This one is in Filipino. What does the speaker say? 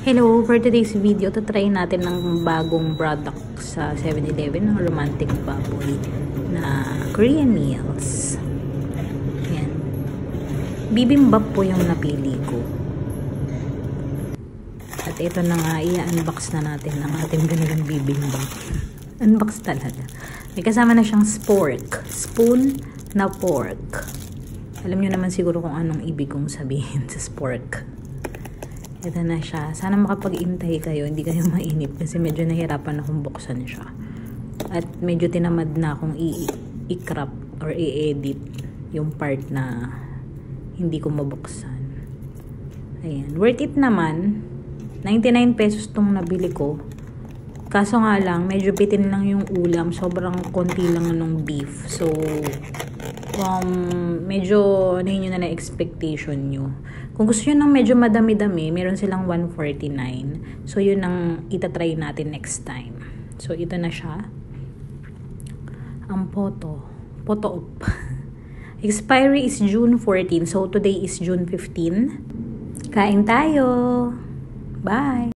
Hello! For today's video, tatry natin ng bagong product sa 7-Eleven ng Romantic Baboy na Korean meals. Yan. Bibimbap po yung napili ko. At ito na nga, i-unbox na natin ang ating gano'n bibimbap. Unbox talaga. May kasama na siyang spork. Spoon na pork. Alam nyo naman siguro kung anong ibig kong sabihin sa spork. Ito na siya. Sana makapag-intay kayo, hindi kayo mainip kasi medyo nahirapan akong buksan siya. At medyo tinamad na akong i-crop or i-edit yung part na hindi ko mabuksan. Ayan. Worth it naman. 99 pesos tong nabili ko. Kaso nga lang, medyo bitin lang yung ulam. Sobrang konti lang nung beef. So, um, medyo yun na na expectation nyo. Kung gusto nyo ng medyo madami-dami, meron silang 149. So, yun ang itatry natin next time. So, ito na siya. Ang photo. Photo op. Expiry is June 14. So, today is June 15. Kain tayo! Bye!